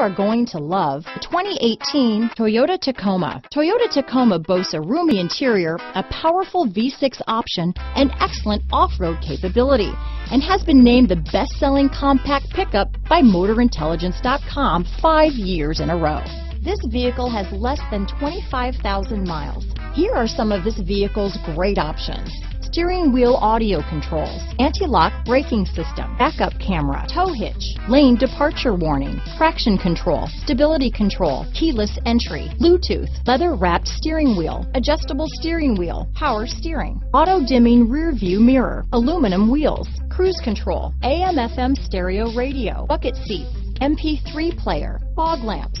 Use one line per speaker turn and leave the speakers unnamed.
are going to love the 2018 Toyota Tacoma. Toyota Tacoma boasts a roomy interior, a powerful V6 option, and excellent off-road capability, and has been named the best-selling compact pickup by MotorIntelligence.com five years in a row. This vehicle has less than 25,000 miles. Here are some of this vehicle's great options steering wheel audio controls, anti-lock braking system, backup camera, tow hitch, lane departure warning, traction control, stability control, keyless entry, Bluetooth, leather wrapped steering wheel, adjustable steering wheel, power steering, auto dimming rear view mirror, aluminum wheels, cruise control, AM FM stereo radio, bucket seats, MP3 player, fog lamps,